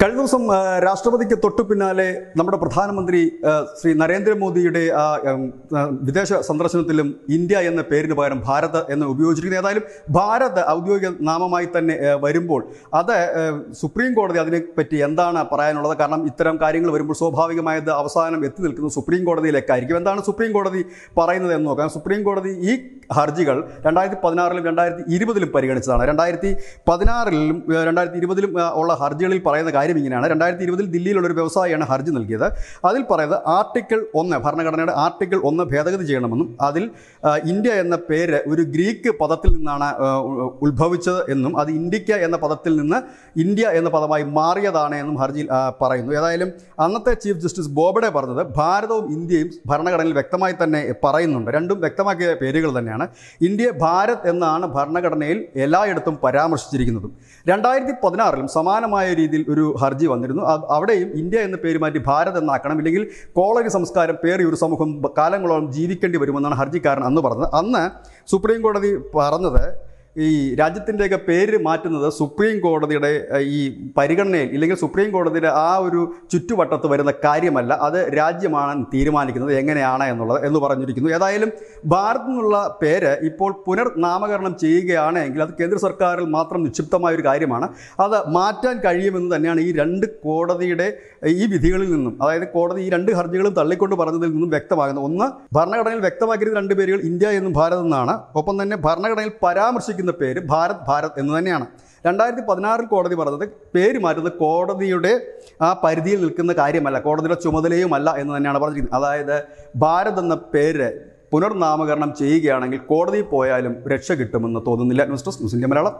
കഴിഞ്ഞ ദിവസം രാഷ്ട്രപതിക്ക് തൊട്ടു പിന്നാലെ നമ്മുടെ പ്രധാനമന്ത്രി ശ്രീ നരേന്ദ്രമോദിയുടെ ആ, വിദേശ സന്ദർശനത്തിലും ഇന്ത്യ എന്ന പേരിന് പകരം ഭാരത് എന്ന് ഉപയോഗിച്ചിരിക്കുന്നത് ഏതായാലും ഭാരത് ഔദ്യോഗിക നാമമായി തന്നെ വരുമ്പോൾ അത് സുപ്രീം കോടതി അതിനെപ്പറ്റി എന്താണ് പറയാനുള്ളത്? കാരണം ഇത്തരം കാര്യങ്ങൾ വരുമ്പോൾ സ്വാഭാവികമായത് അവസാനം എത്തി നിൽക്കുന്നത് സുപ്രീം കോടതിയിലേക്കായിരിക്കും എന്താണ് സുപ്രീം കോടതി പറയുന്നത് എന്ന് നോക്കാം. സുപ്രീം കോടതി ഈ ഹർജികൾ രണ്ടായിരത്തി പതിനാറിലും രണ്ടായിരത്തി ഇരുപതിലും പരിഗണിച്ചതാണ്. രണ്ടായിരത്തി പതിനാറിലും രണ്ടായിരത്തി ഇരുപതിലും ഉള്ള ഹർജികളിൽ പറയുന്ന കാര്യം ഇങ്ങനെയാണ്. രണ്ടായിരത്തി ഇരുപതിൽ ദില്ലിയിലുള്ള ഒരു വ്യവസായിയാണ് ഹർജി നൽകിയത്. അതിൽ പറയുന്നത് ആർട്ടിക്കിൾ ഒന്ന് ഭരണഘടനയുടെ ആർട്ടിക്കിൾ ഒന്ന് ഭേദഗതി ചെയ്യണമെന്നും അതിൽ ഇന്ത്യ എന്ന പേര് ഒരു ഗ്രീക്ക് പദത്തിൽ നിന്നാണ് ഉത്ഭവിച്ചത് എന്നും അത് ഇന്ത്യക്ക എന്ന പദത്തിൽ നിന്ന് ഇന്ത്യ എന്ന പദമായി മാറിയതാണ് എന്നും ഹർജിയിൽ പറയുന്നു. ഏതായാലും അന്നത്തെ ചീഫ് ജസ്റ്റിസ് ബോബഡെ പറഞ്ഞത് ഭാരതവും ഇന്ത്യയും ഭരണഘടനയിൽ വ്യക്തമായി തന്നെ പറയുന്നുണ്ട്. രണ്ടും വ്യക്തമാക്കിയ പേരുകൾ തന്നെയാണ്. ഇന്ത്യ ഭാരത് എന്നാണ് ഭരണഘടനയിൽ എല്ലായിടത്തും പരാമർശിച്ചിരിക്കുന്നതും. രണ്ടായിരത്തി പതിനാറിലും സമാനമായ രീതിയിൽ ഒരു ഹർജി വന്നിരുന്നു. അവിടെയും ഇന്ത്യ എന്ന പേര് മാറ്റി ഭാരത് എന്നാക്കണം. ഇല്ലെങ്കിൽ കോളനി സംസ്കാരം പേറി ഒരു സമൂഹം കാലങ്ങളോളം ജീവിക്കേണ്ടി വരുമെന്നാണ് ഹർജിക്കാരൻ അന്ന് പറഞ്ഞത്. അന്ന് സുപ്രീം കോടതി പറഞ്ഞത് ഈ രാജ്യത്തിന്റെയൊക്കെ പേര് മാറ്റുന്നത് സുപ്രീം കോടതിയുടെ ഈ പരിഗണനയിൽ ഇല്ലെങ്കിൽ സുപ്രീം കോടതിയുടെ ആ ഒരു ചുറ്റുവട്ടത്ത് വരുന്ന കാര്യമല്ല. അത് രാജ്യമാണ് തീരുമാനിക്കുന്നത് എങ്ങനെയാണ് എന്നുള്ളത് എന്ന് പറഞ്ഞിരിക്കുന്നു. ഏതായാലും ഭാരത് എന്നുള്ള പേര് ഇപ്പോൾ പുനർനാമകരണം ചെയ്യുകയാണ് എങ്കിൽ അത് കേന്ദ്ര സർക്കാരിൽ മാത്രം നിക്ഷിപ്തമായ ഒരു കാര്യമാണ്. അത് മാറ്റാൻ കഴിയുമെന്ന് തന്നെയാണ് ഈ രണ്ട് കോടതിയുടെ ഈ വിധികളിൽ നിന്നും അതായത് കോടതി ഈ രണ്ട് ഹർജികളും തള്ളിക്കൊണ്ട് പറഞ്ഞതിൽ നിന്നും വ്യക്തമാകുന്നത്. ഒന്ന് ഭരണഘടനയിൽ വ്യക്തമാക്കിയത് രണ്ട് പേരുകൾ ഇന്ത്യ എന്നും ഭാരത് എന്നാണ്. ഒപ്പം തന്നെ ഭരണഘടനയിൽ പരാമർശിക്കുന്ന പേര് ഭാരത് ഭാരത് എന്ന് തന്നെയാണ്. രണ്ടായിരത്തി പതിനാറിൽ കോടതി പറഞ്ഞത് പേര് മാറ്റുന്നത് കോടതിയുടെ ആ പരിധിയിൽ നിൽക്കുന്ന കാര്യമല്ല കോടതിയുടെ ചുമതലയുമല്ല എന്ന് തന്നെയാണ് പറഞ്ഞിരിക്കുന്നത്. അതായത് ഭാരത് എന്ന പേര് പുനർനാമകരണം ചെയ്യുകയാണെങ്കിൽ കോടതിയിൽ പോയാലും രക്ഷ കിട്ടുമെന്ന് തോന്നുന്നില്ല. News desk India Malayalam.